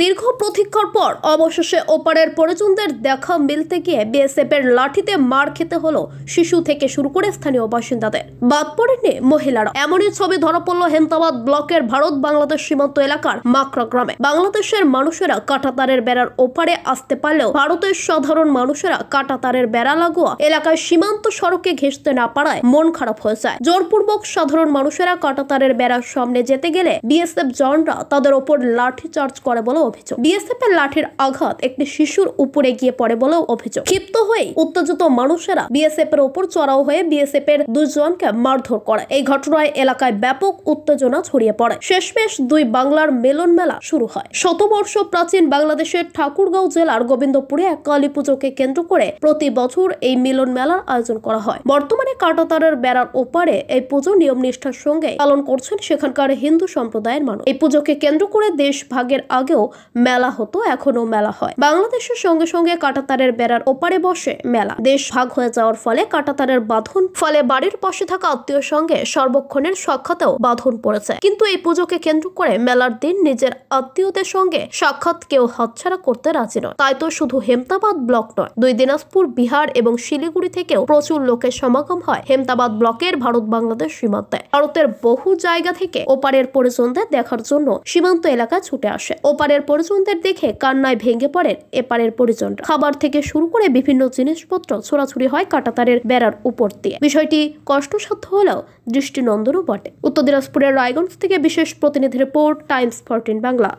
দীর্ঘ প্রতীক্ষার পর অবশেষে ওপারের পরিজনদের দেখা মিলতে গিয়ে বিএসএফ এর লাঠিতে মার খেতে হলো শিশু থেকে শুরু করে স্থানীয় বাসিন্দাদের। বাদ পড়েনি মহিলারা। এমনই ছবি ধরা পড়ল হেমতাবাদ ব্লকের ভারত বাংলাদেশ সীমান্ত এলাকার মাকড়া গ্রামে। বাংলাদেশের মানুষেরা কাঁটাতারের বেড়ার ওপারে আসতে পারলেও ভারতের সাধারণ মানুষেরা কাঁটাতারের বেড়া লাগোয়া এলাকায় সীমান্ত সড়কে ঘেঁষতে না পারায় মন খারাপ হয়ে যায়। জোরপূর্বক সাধারণ মানুষেরা কাঁটাতারের বেড়ার সামনে যেতে গেলে বিএসএফ জওয়ানরা তাদের ওপর লাঠি চার্জ করে বলে অভিযোগ। বিএসএফ এর লাঠির আঘাত একটি শিশুর উপরে গিয়ে পড়ে বলেও অভিযোগ। ক্ষিপ্ত হয়ে উত্তেজিত মানুষেরা বিএসএফ এর ওপর চড়াও হয়ে বিএসএফ এর দুজনকে মারধর করে। এই ঘটনায় এলাকায় ব্যাপক উত্তেজনা ছড়িয়ে পড়ে। শেষমেশ দুই বাংলার মেলন মেলা শুরু হয়। শতবর্ষ প্রাচীন বাংলাদেশের ঠাকুরগাঁও জেলার গোবিন্দপুরে এক কালী পুজোকে কেন্দ্র করে প্রতি বছর এই মিলন মেলার আয়োজন করা হয়। বর্তমানে কাঁটাতারের বেড়ার ওপারে এই পুজো নিয়ম নিষ্ঠার সঙ্গে পালন করছেন সেখানকার হিন্দু সম্প্রদায়ের মানুষ। এই পুজোকে কেন্দ্র করে দেশ ভাগের আগেও মেলা হতো এখনও মেলা হয়। বাংলাদেশের সঙ্গে সঙ্গে কাঁটাতারের বেড়ার ওপারে বসে মেলা। দেশ ভাগ হয়ে যাওয়ার ফলে কাঁটাতারের বাঁধন, ফলে বাড়ির পাশে থাকা আত্মীয় সঙ্গে সর্বক্ষণের সাক্ষাতেও বাঁধন পড়েছে। কিন্তু এই পুজোকে কেন্দ্র করে মেলার দিন নিজের আত্মীয়দের সঙ্গে সাক্ষাৎ কেউ হাতছাড়া করতে রাজি নয়। তাই তো শুধু হেমতাবাদ ব্লক নয়, দুই দিনাজপুর, বিহার এবং শিলিগুড়ি থেকেও প্রচুর লোকের সমাগম হয় হেমতাবাদ ব্লকের ভারত বাংলাদেশ সীমান্তে। ভারতের বহু জায়গা থেকে ওপারের পরিজনদের দেখার জন্য সীমান্ত এলাকায় ছুটে আসে। ওপারের পরিজনদের দেখে কান্নায় ভেঙে পড়েন এপারের পরিজনরা। খাবার থেকে শুরু করে বিভিন্ন জিনিসপত্র ছোড়াছুড়ি হয় কাটাতারের বেড়ার উপর দিয়ে। বিষয়টি কষ্টসাধ্য হলেও দৃষ্টিনন্দনও বটে। উত্তর দিনাজপুরের রায়গঞ্জ থেকে বিশেষ প্রতিনিধি রিপোর্ট, টাইমস ফরটিন বাংলা।